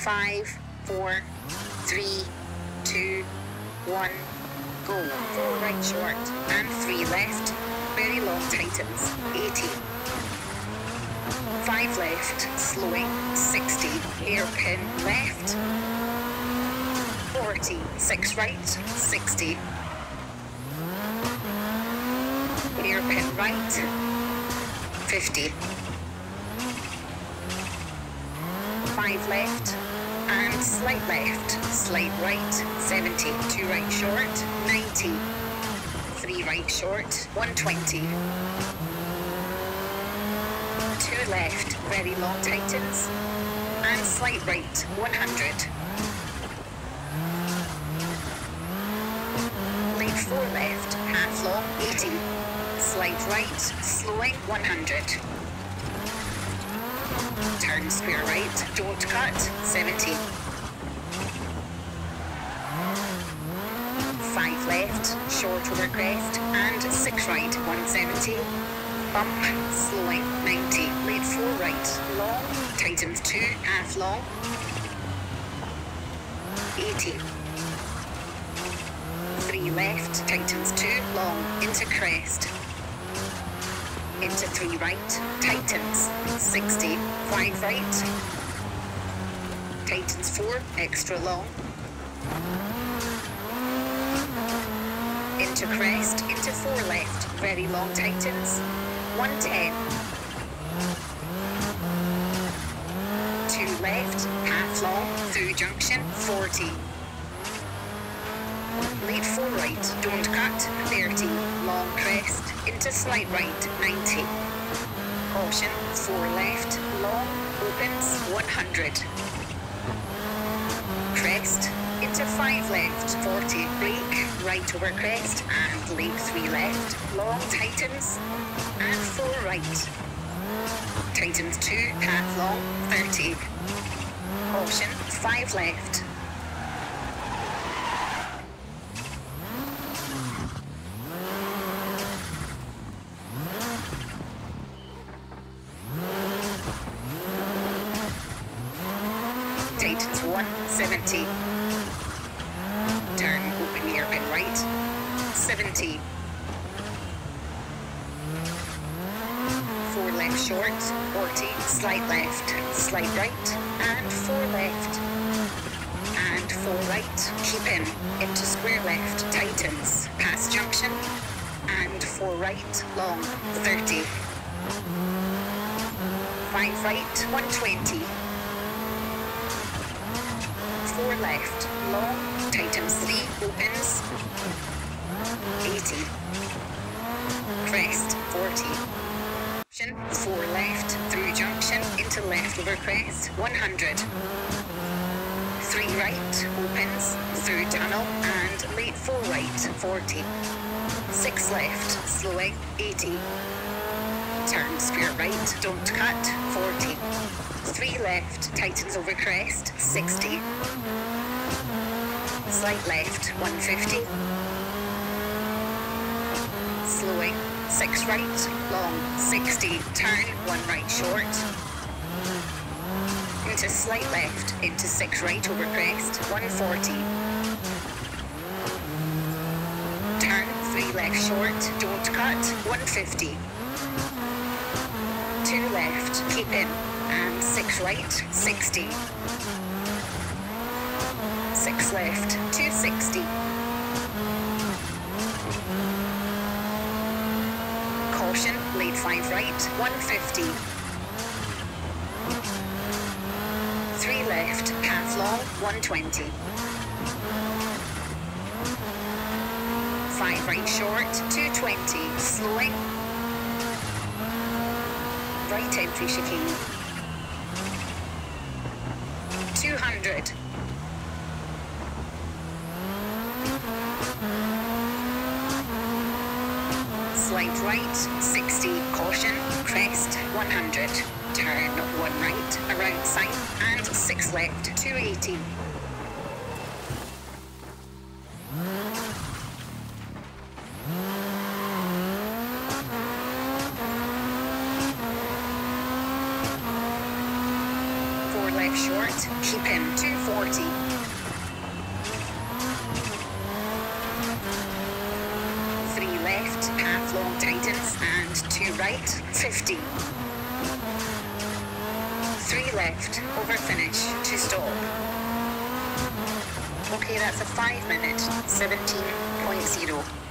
Five, four, three, two, one, go. Four right short and three left. Very long tightens. 80. Five left, slowing. 60. Hairpin left. 40. Six right, 60. Hairpin right. 50. Five left and slight left, slight right, 70. Two right short, 90. Three right short, 120. Two left, very long tightens and slight right, 100. Lead four left, half long, 80. Slight right, slowing, 100. Turn square right, don't cut, 70. Five left, short over crest, and six right, 170. Bump, slowing, 90. Lead four right, long, tightens two, half long, 80. Three left, tightens two, long, into crest. Into three right, tightens, 60. Five right, tightens four, extra long. Into crest, into four left, very long tightens, 110. Two left, half long, through junction, 40. Lead four right, don't cut, 30. Long crest, into slight right, 90. Caution, four left, long, opens, 100. Crest, into five left, 40. Brake, right over crest, and lead three left. Long tightens, and four right. Tightens two, half long, 30. Caution, five left. Tightens one, 70. Turn, open hairpin right, 70. Four left short, 40, slight left, slight right, and four left. And four right, keep in, into square left, tightens, past junction, and four right, long, 30. Five right, 120. Four left, long, tightens three, opens, 80. Crest, 40. Junction, Four left, through junction, into left over crest, 100. Three right, opens, through tunnel, and late four right, 40. Six left, slowing, 80. Turn square right, don't cut, 40. Three left, tightens over crest, 60. Slight left, 150. Slowing, six right, long, 60. Turn, one right short. Into slight left, into six right over crest, 140. Turn, three left short, don't cut, 150. Two left, keep in, and right, 60. Six left, 260. Caution, lead five right, 150. Three left, half long, 120. Five right short, 220. Slowing. Right entry chicane. 200. Slight right, 60. Caution, crest, 100. Turn one right, around sign, and six left, 280. Left short, keep in 240. Three left, half long tightens, and two right, 50. Three left, over finish, to stop. Okay, that's a five minute, 17.0.